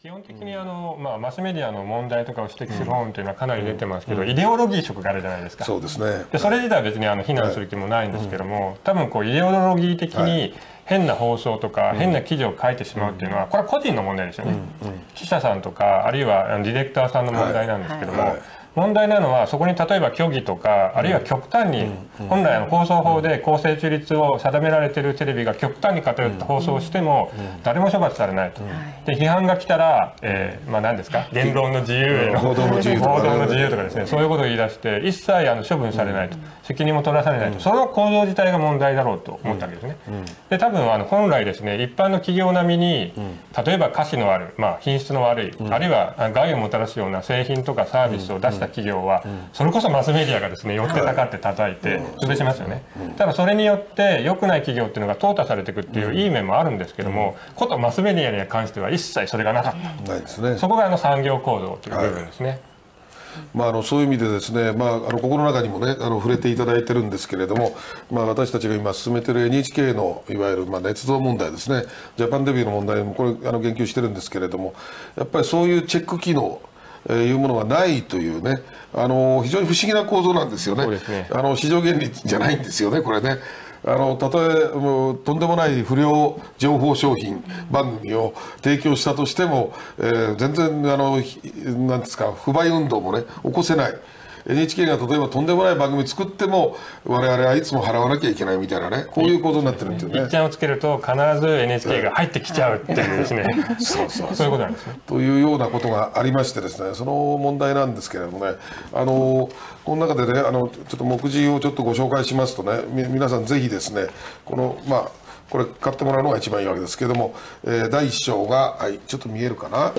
基本的にあの、まあ、マスメディアの問題とかを指摘する本というのはかなり出てますけど、イデオロギー色があるじゃないですか。そうですね。でそれ自体は別にあの非難する気もないんですけども、多分こうイデオロギー的に変な放送とか、変な記事を書いてしまうっていうのは、これは個人の問題ですよね。記者さんとかあるいはディレクターさんの問題なんですけども。問題なのはそこに例えば虚偽とかあるいは極端に本来の放送法で公正中立を定められているテレビが極端に偏った放送をしても誰も処罰されないと。で批判が来たら、えー、まあ何ですか？言論の自由への報道の自由とかですね。そういうことを言い出して一切あの処分されないと。責任も取らされないと。その構造自体が問題だろうと思ったわけですね。で多分あの本来ですね一般の企業並みに例えば価値のある、まあ、品質の悪い、あるいは害をもたらすような製品とかサービスを出した企業はそれこそマスメディアがですね寄ってたかって叩いて潰しますよね。ただそれによって良くない企業っていうのが淘汰されていくっていういい面もあるんですけどもことマスメディアに関しては一切それがなかった。ないですね。そこがあの産業構造という部分ですね。まあ、あのそういう意味でですね、まあ、あのここの中にもねあの触れていただいてるんですけれども、まあ、私たちが今進めてる NHK のいわゆるまあ捏造問題ですねジャパンデビューの問題もこれあの言及してるんですけれどもやっぱりそういうチェック機能えーいうものがないというね、あの非常に不思議な構造なんですよね。ねあの市場原理じゃないんですよね、これね。あのたとえもうとんでもない不良情報商品番組を提供したとしても、えー全然あのひなんですか不買運動もね起こせない。NHK が例えばとんでもない番組作っても我々はいつも払わなきゃいけないみたいなね。こういう構造になってるんですよね。一。ちゃんをつけると必ず NHK が入ってきちゃうっていうですね。そうそうそう。いうことなんです。ね。というようなことがありましてですね。その問題なんですけれどもね。あのこの中でねあのちょっと目次をちょっとご紹介しますとねみ皆さんぜひですねこのまあこれ買ってもらうのが一番いいわけですけれども、えー第1章が、はい、ちょっと見えるかな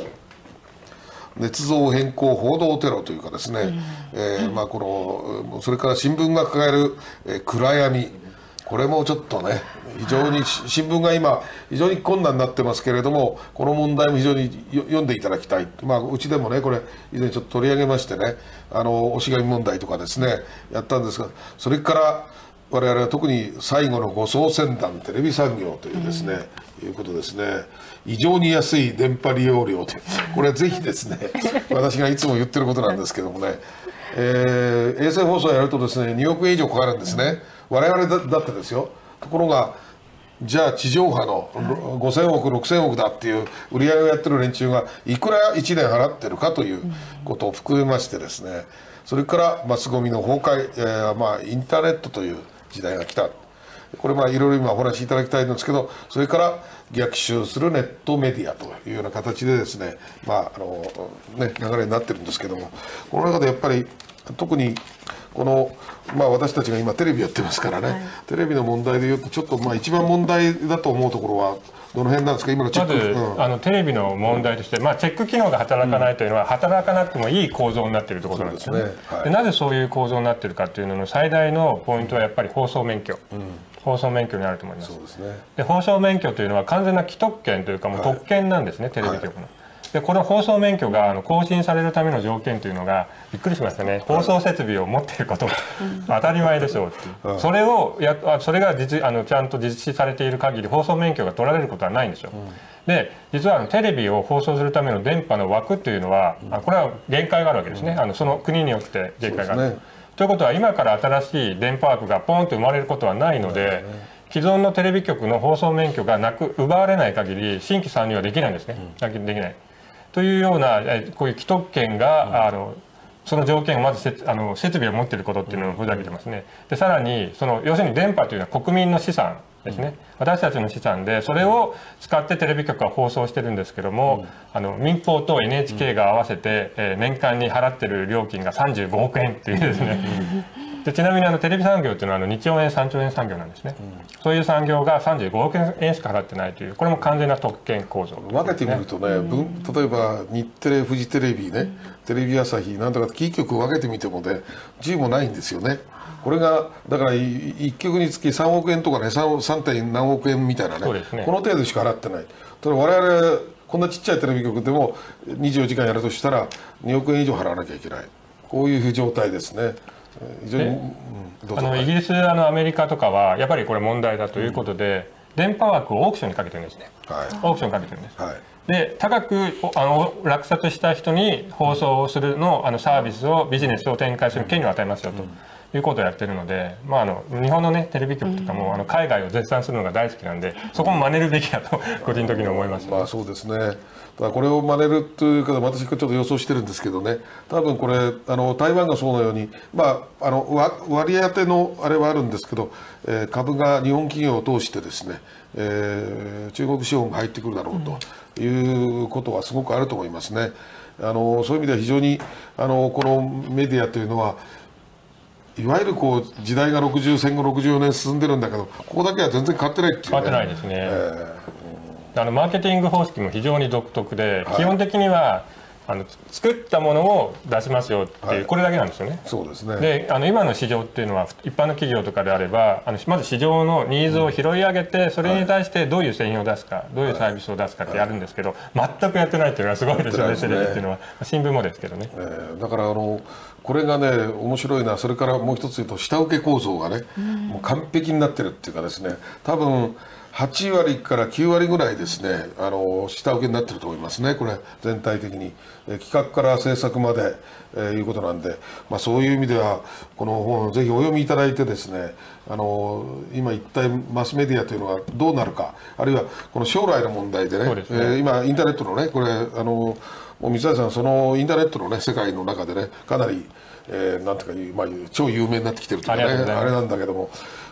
捏造変更報道テロというかですね、えーまあ、このそれから新聞が抱える、えー暗闇。これもちょっとね非常にし新聞が今非常に困難になってますけれどもこの問題も非常によ読んでいただきたい、まあ、うちでもねこれ以前ちょっと取り上げましてねあの押し紙問題とかですねやったんですがそれから我々は特に最後の護送船団テレビ産業というですね、いうことですね異常に安い電波利用料とこれぜひですね 私がいつも言ってることなんですけどもね、えー衛星放送やるとですね2億円以上かかるんですね。我々だだってですよ。ところがじゃあ地上波の5000億6000億だっていう売り上げをやってる連中がいくら1年払ってるかということを含めましてですね。それからマスゴミの崩壊、えーまあ、インターネットという時代が来たこれまあいろいろ今お話しいただきたいんですけどそれから逆襲するネットメディアというような形でですねまああのね流れになってるんですけどもこの中でやっぱり特にこの、まあ、私たちが今テレビやってますからね、テレビの問題でいうとちょっとまあ一番問題だと思うところはどの辺なんですか？今のチェまず、ック、うん。あのテレビの問題として、まあ、チェック機能が働かないというのは、働かなくてもいい構造になっているということなんですよね。ね。はい。でなぜそういう構造になっているかというのの最大のポイントはやっぱり放送免許、放送免許にあると思います。そう。ですね。で放送免許というのは完全な既得権というかもう特権なんですね、テレビ局の。でこの放送免許があの更新されるための条件というのがびっくりしましたね。放送設備を持っていること当たり前でしょうっていう、それをやあそれが実あのちゃんと実施されている限り放送免許が取られることはないんですよ。で実はテレビを放送するための電波の枠というのは、あこれは限界があるわけですね、あのその国によって限界がある。ということは今から新しい電波枠がポンと生まれることはないので、既存のテレビ局の放送免許がなく奪われない限り新規参入はできないんですね、できない。というようなえこういう既得権が、あのその条件をまずせあの設備を持っていることっていうのをふざけてますね。でさらにその要するに電波というのは国民の資産ですね、私たちの資産でそれを使ってテレビ局は放送してるんですけども、あの民放と NHK が合わせて、えー年間に払ってる料金が35億円っていうですね、でちなみにあのテレビ産業っていうのはあの2兆円3兆円産業なんですね、そういう産業が35億円しか払ってないというこれも完全な特権構造分けてみるとね、分例えば日テレフジテレビね、テレビ朝日なんとかキー局分けてみてもね10もないんですよねこれがだから1局につき3億円とかね 3, 3. 点何億円みたいなね。ね。この程度しか払ってない。ただ我々こんなちっちゃいテレビ局でも24時間やるとしたら2億円以上払わなきゃいけない。こういう状態ですね。えー非常に、でうん、どうぞ。あのイギリスあのアメリカとかはやっぱりこれ問題だということで、電波枠をオークションにかけてるんですね。はい。オークションにかけてるんです。はい。で高くあの落札した人に放送するのあのサービスをビジネスを展開する権利を与えますよと。いうことをやってるので、まあ、あの日本の、ね、テレビ局とかも、あの海外を絶賛するのが大好きなんでそこも真似るべきだと 個人的に思います、まあ、そうですね。だこれを真似るというか私ちょっと予想してるんですけどね。多分これあの台湾がそうのように、まあ、あの割り当てのあれはあるんですけど、えー、株が日本企業を通してですね、えー、中国資本が入ってくるだろうということはすごくあると思いますね。あのそういう意味では非常にあのこのメディアというのはいわゆるこう時代が60戦後64年進んでるんだけどここだけは全然変わってないっていう、ね、変わってないですね、えー、あのマーケティング方式も非常に独特で、はい、基本的にはあの作ったものを出しますよっていう、はい、これだけなんですよね。そうですね。であの今の市場っていうのは一般の企業とかであればあのまず市場のニーズを拾い上げて、それに対してどういう製品を出すか、どういうサービスを出すかってやるんですけど、全くやってないっていうのがすごいですよねテレビっていうのは。新聞もですけどね。えー、だからあのこれがね面白いな。それからもう一つ言うと下請け構造がね、もう完璧になってるっていうかですね多分8割から9割ぐらいですねあの下請けになってると思いますねこれ全体的に、え企画から制作まで、えー、いうことなんで、まあ、そういう意味ではこの本をぜひお読みいただいてですねあの今一体マスメディアというのがどうなるかあるいはこの将来の問題でねで、ね、えー、今インターネットのねこれあの水谷さんそのインターネットのね世界の中でねかなり、えー、なんていうか、まあ、超有名になってきてるとかねあれなんだけども。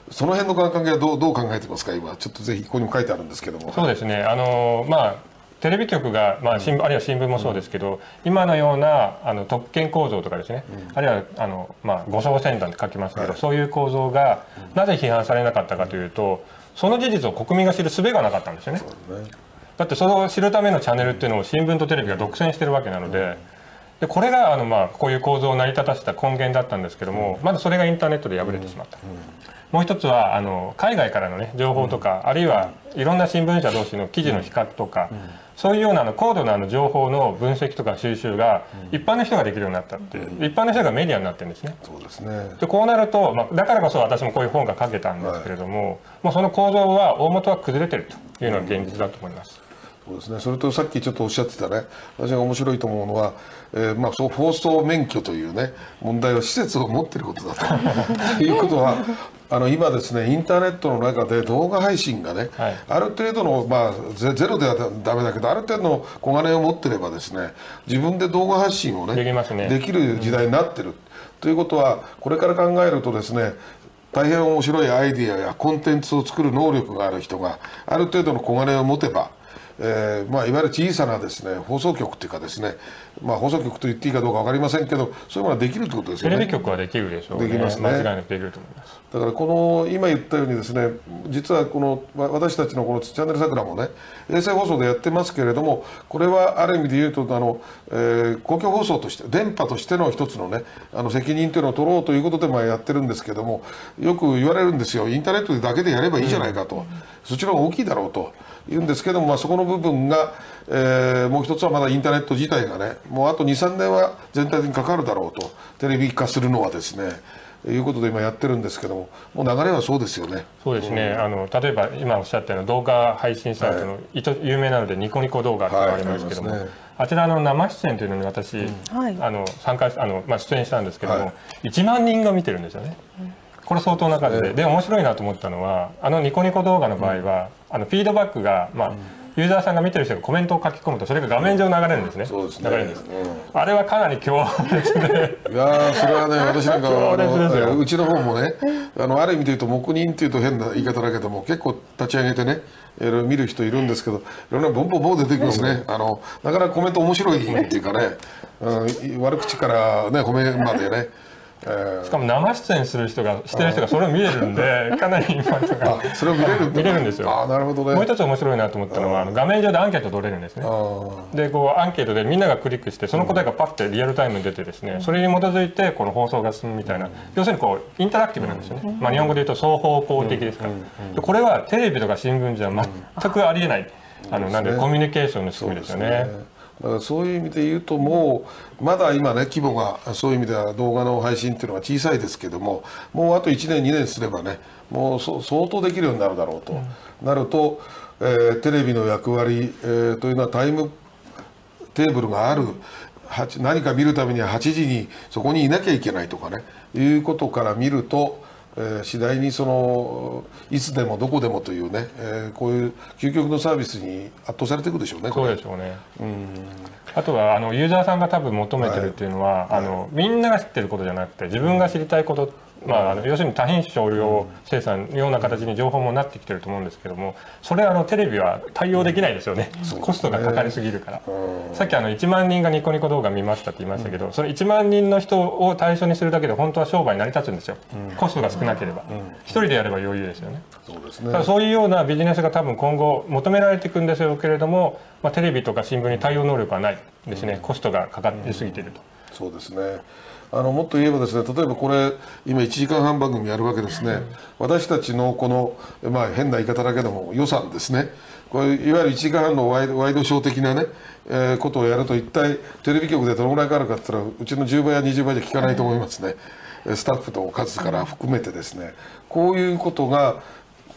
その辺の関係はどうどう考えてますか？今ちょっとぜひここにも書いてあるんですけども。そうですね。あのまあテレビ局が、まあ、新聞あるいは新聞もそうですけど、うん、今のようなあの特権構造とかですね、うん、あるいはあの、まあ、護送船団って書きますけど、はい、そういう構造がなぜ批判されなかったかというとその事実を国民が知る術がなかったんですよね。ねだってそれを知るためのチャンネルっていうのを新聞とテレビが独占してるわけなので。でこれがあの、まあ、こういう構造を成り立たせた根源だったんですけども、まずそれがインターネットで破れてしまった。もう一つはあの海外からの、ね、情報とか、あるいはいろんな新聞社同士の記事の比較とか、そういうようなあの高度なあの情報の分析とか収集が一般の人ができるようになったっていう、一般の人がメディアになってるんですね。そうですねでこうなると、まあ、だからこそ私もこういう本が書けたんですけれども、はい、もうその構造は大元は崩れてるというのが現実だと思います。そうですね、それとさっきちょっとおっしゃってたね。私が面白いと思うのは、えーまあ、その放送免許というね問題は施設を持っていることだと。いうことはあの今ですねインターネットの中で動画配信がね、はい、ある程度の、まあ、ゼロではだめだけどある程度の小金を持ってればですね自分で動画発信をねでき、ね、できる時代になってる、うん、ということはこれから考えるとですね大変面白いアイディアやコンテンツを作る能力がある人がある程度の小金を持てばえーまあ、いわゆる小さなですね放送局っていうかですね、まあ、放送局と言っていいかどうか分かりませんけどそういうものができるってことですよね。テレビ局はできるでしょう、ね、できますね。間違いなくできると思います。だからこの今言ったようにですね実はこの私たちのこのチャンネル桜もね衛星放送でやってますけれどもこれはある意味で言うとあの、えー、公共放送として電波としての一つのねあの責任というのを取ろうということでまあやってるんですけどもよく言われるんですよ。インターネットだけでやればいいじゃないかと、うん、そっちの方が大きいだろうと。言うんですけども、まあ、そこの部分が、えー、もう一つはまだインターネット自体がねもうあと23年は全体的にかかるだろうとテレビ化するのはですねいうことで今やってるんですけども、もう流れはそうですよね。そうですね。うん、あの例えば今おっしゃったような動画配信サイトの、はい、有名なのでニコニコ動画ってありますけども、はいあね、あちらの生出演というのに私、うん、あの参加あのまあ出演したんですけども、はい、1万人が見てるんですよね。うんこれ相当な数で、で面白いなと思ったのはあのニコニコ動画の場合は、あのフィードバックが、まあユーザーさんが見てる人がコメントを書き込むとそれが画面上流れるんですね。そうですね。流れるんです。あれはかなり強烈で。いやそれはね私なんかあのうちの方もねあのある意味で言うと黙認っていうと変な言い方だけども結構立ち上げてねいろいろ見る人いるんですけどいろんなボンボンボン出てきますね。あのなかなかコメント面白いっていうかね、うん、悪口からね褒めまでね。しかも生出演する人がしてる人がそれを見れるんで かなりインパクトがそれを見れる？見れるんですよ。あなるほどね。もう一つ面白いなと思ったのはあの画面上でアンケート取れるんですね。でこうアンケートでみんながクリックしてその答えがパッてリアルタイムに出てですねそれに基づいてこの放送が進むみたいな要するにこうインタラクティブなんですよね、まあ、日本語で言うと双方向的ですか。らこれはテレビとか新聞じゃ全くありえないあのなんでコミュニケーションの仕組みですよねだからそういう意味で言うともうまだ今ね規模がそういう意味では動画の配信っていうのは小さいですけどももうあと1年2年すればねもう相当できるようになるだろうと、うん、なるとえーテレビの役割、えーというのはタイムテーブルがある何か見るためには8時にそこにいなきゃいけないとかねいうことから見ると、えー次第にそのいつでもどこでもというね、えーこういう究極のサービスに圧倒されていくでしょうね。そうでしょうね。あとはあのユーザーさんが多分求めてるっていうのは、あのみんなが知ってることじゃなくて自分が知りたいこと、まあ、あの要するに多品種少量生産のような形に情報もなってきてると思うんですけどもそれあのテレビは対応できないですよね、コストがかかりすぎるから、さっきあの1万人がニコニコ動画見ましたって言いましたけど、その1万人の人を対象にするだけで本当は商売成り立つんですよ、コストが少なければ、一人でやれば余裕ですよね。そうですね。そういうようなビジネスが多分今後求められていくんですよけれども、まあ、テレビとか新聞に対応能力はないですね、コストがかかりすぎていると。そうですねあのもっと言えばですね例えばこれ今1時間半番組やるわけですね、私たちのこの、まあ、変な言い方だけども予算ですね。これいわゆる1時間半のワイドワイドショー的なね、えーことをやると一体テレビ局でどのぐらいかかるかって言ったらうちの10倍や20倍じゃ効かないと思いますね、えースタッフの数から含めてですね。こういうことが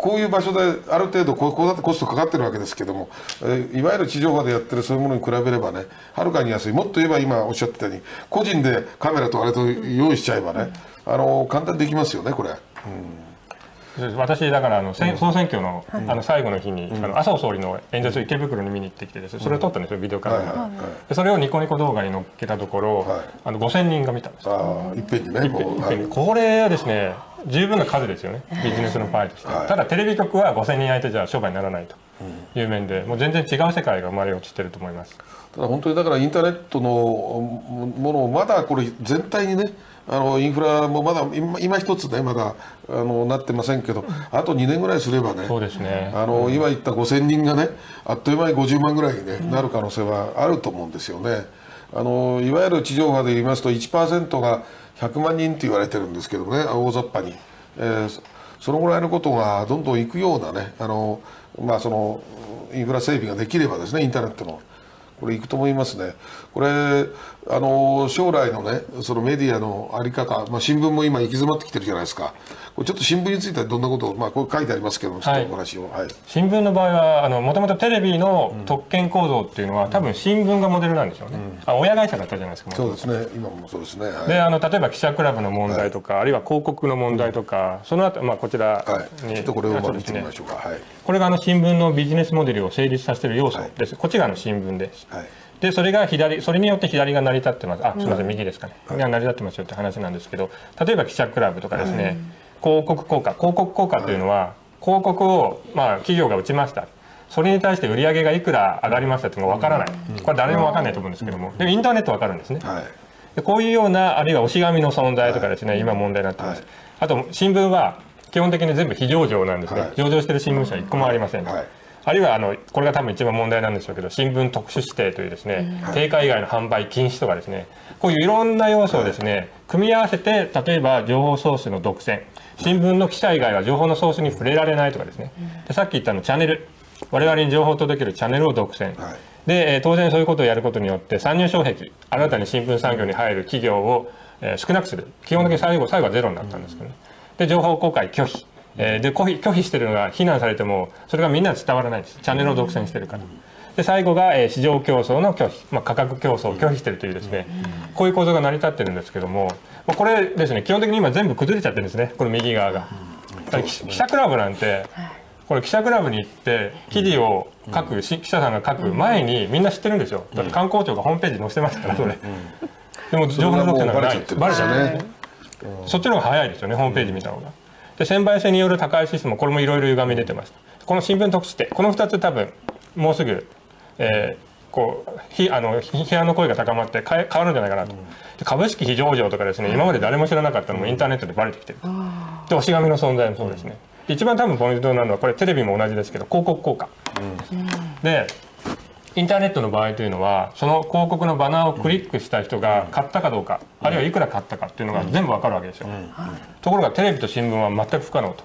こういう場所である程度ここだってコストかかってるわけですけども、えーいわゆる地上波でやってるそういうものに比べればねはるかに安いもっと言えば今おっしゃってたように個人でカメラとあれと用意しちゃえばね、あの簡単にできますよねこれ。うん私だからあの、選総選挙の,、あの最後の日に、あの麻生総理の演説を池袋に見に行ってきてです。ねそれを撮ったんですよビデオカメラ。で,、はいそれをニコニコ動画に載っけたところ、はい。あの5000人が見たんです。ああいっぺんに。ねこれはですね十分な数ですよねビジネスの場合として、はい。ただテレビ局は5000人相手じゃ商売にならないという面で、もう全然違う世界が生まれ落ちてると思いますただ本当にだからインターネットのもものをまだこれ全体にねあのインフラもまだ今今一つねまだあのなってませんけどあと2年ぐらいすればねそうですねあの今言った5000人がねあっという間に50万ぐらいに、ねなる可能性はあると思うんですよね。あのいわゆる地上波で言いますと1%が100万人って言われてるんですけどね大雑把に、えーそそのぐらいのことがどんどんいくようなねあの、まあ、そのインフラ整備ができればですねインターネットの。これいくと思いますね。これあの将来のねそのメディアのあり方、まあ新聞も今行き詰まってきてるじゃないですか。これちょっと新聞についてはどんなことをまあこれ書いてありますけどもちょっとお話をはい。新聞の場合はもともとテレビの特権構造っていうのは、多分新聞がモデルなんでしょうね、あ親会社だったじゃないですかそうですね。今もそうですね。はい。であの例えば記者クラブの問題とか、あるいは広告の問題とか、その後、まあこちらはい。に、ちょっとこれをまあ見てみましょうか。はい。これがあの新聞のビジネスモデルを成立させている要素です、こっちがあの新聞です、はい。でそれが左それによって左が成り立ってます。あすみません、右ですかね、が成り立ってますよって話なんですけど例えば記者クラブとかですね、広告効果。広告効果というのは、広告を、まあ、企業が打ちました。それに対して売り上げがいくら上がりましたっていうのが分からない、これ誰にも分かんないと思うんですけども、でもインターネットは分かるんですね、はい。でこういうようなあるいは押し紙の存在とかですね、今問題になってます、はい。あと新聞は基本的に全部非上場なんですね、はい。上場してる新聞社は一個もありません、はいあるいはあのこれが多分一番問題なんでしょうけど新聞特殊指定というですね、定価以外の販売禁止とかですね。こういういろんな要素をですね、組み合わせて例えば情報ソースの独占。新聞の記者以外は情報のソースに触れられないとかですね、でさっき言ったのチャンネル。我々に情報を届けるチャンネルを独占、はい。でえー当然そういうことをやることによって参入障壁新たに新聞産業に入る企業を、えー少なくする。基本的に最後最後はゼロになったんですけどね。で情報公開拒否、えーで拒否拒否してるのが非難されてもそれがみんなに伝わらないんです。チャンネルを独占してるから。で最後が、えー市場競争の拒否、まあ、価格競争を拒否してるというですね、こういう構造が成り立ってるんですけども、まあ、これですね基本的に今全部崩れちゃってるんですね。この右側が。だから記記者クラブなんてこれ記者クラブに行って記事を書く、し記者さんが書く前にみんな知ってるんですよ。だって観光庁がホームページに載せてますからそれ、でも情報の独占なんかない。バレちゃってるんですよね。そっちの方が早いですよねホームページ見た方がで専売制による高いシステムこれもいろいろ歪み出てますこの新聞特殊ってこの2つ多分もうすぐ、えーこうひあのひ批判の声が高まって変わるんじゃないかなと、で株式非上場とかですね今まで誰も知らなかったのもインターネットでバレてきてる。で押し紙の存在もそうですね。で一番多分ポイントなのはこれテレビも同じですけど広告効果、でインターネットの場合というのはその広告のバナーをクリックした人が買ったかどうか、あるいはいくら買ったかっていうのが全部わかるわけですよ、ところがテレビと新聞は全く不可能と、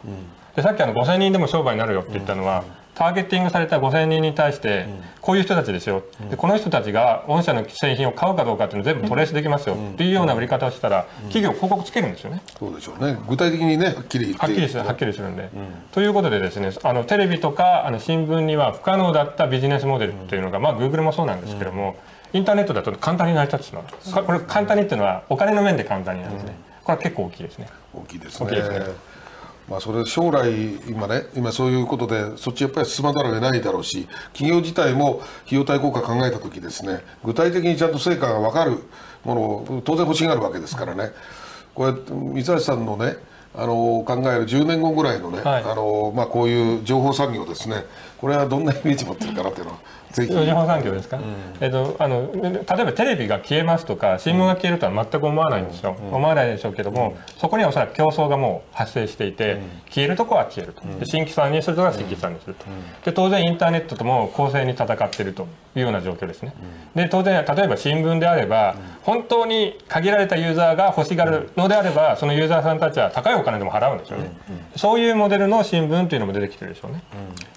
でさっきあの5000人でも商売になるよって言ったのは、ターゲティングされた5000人に対して、こういう人たちですよ、でこの人たちが御社の製品を買うかどうかっていうのを全部トレースできますよ、っていうような売り方をしたら、企業、広告つけるんですよね。そうでしょうね。具体的にね、はっきりはっきりするはっきりするんで。ということで、ですねあのテレビとかあの新聞には不可能だったビジネスモデルっていうのが、まあ、グーグルもそうなんですけども、インターネットだと簡単に成り立ってしまう。これ簡単にっていうのはお金の面で簡単になんですね。これは結構大きいですね。大きいですね。まあ、それ将来今ね今そういうことでそっちやっぱり進まざるを得ないだろうし企業自体も費用対効果考えた時ですね具体的にちゃんと成果が分かるものを当然欲しがるわけですからね。これ水橋さんのねあの考える10年後ぐらいのね、はい、あのまあ、こういう情報産業ですね。これはどんなイメージ持ってるかなっていうのはぜひ産業ですか、うん、えっと、あの例えばテレビが消えますとか新聞が消えるとは全く思わないんですよ、う。ん、思わないでしょうけども、うん、そこにはおそらく競争がもう発生していて、消えるとこは消えると、で新規参入するとこは新規参入すると、で当然インターネットとも公正に戦っているというような状況ですね、で当然例えば新聞であれば、本当に限られたユーザーが欲しがるのであればそのユーザーさんたちは高いお金でも払うんですよね、そういうモデルの新聞というのも出てきてるでしょうね、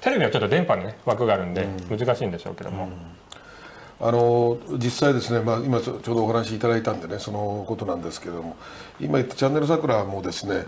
テレビはちょっと電波の、ね、枠があるんで難しいんでしょうけども。あの実際ですね、まあ、今ちょうどお話しいただいたんでねそのことなんですけれども今言ったチャンネル桜もですね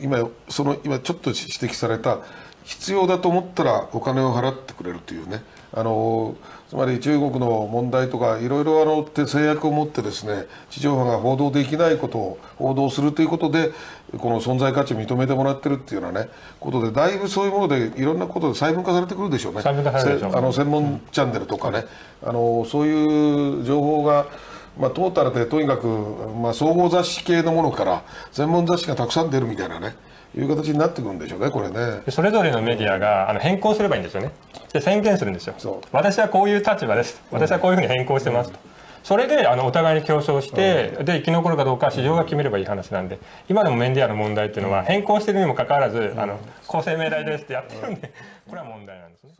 今その今ちょっと指摘された必要だと思ったらお金を払ってくれるというね。あのつまり中国の問題とかいろいろあの制約を持ってですね地上波が報道できないことを報道するということでこの存在価値を認めてもらってるっていうようなねことでだいぶそういうものでいろんなことで細分化されてくるでしょうね。あの専門チャンネルとかね、あのそういう情報がまあ、トータルでとにかく、まあ、総合雑誌系のものから専門雑誌がたくさん出るみたいなねいう形になってくるんでしょうね、これね。それぞれのメディアがあの変更すればいいんですよね。で宣言するんですよ。私はこういう立場です。私はこういうふうに変更してますと。それであのお互いに競争して、で生き残るかどうか市場が決めればいい話なんで今でもメディアの問題っていうのは変更してるにもかかわらず、あの公正命題ですってやってるんでこれは問題なんですね。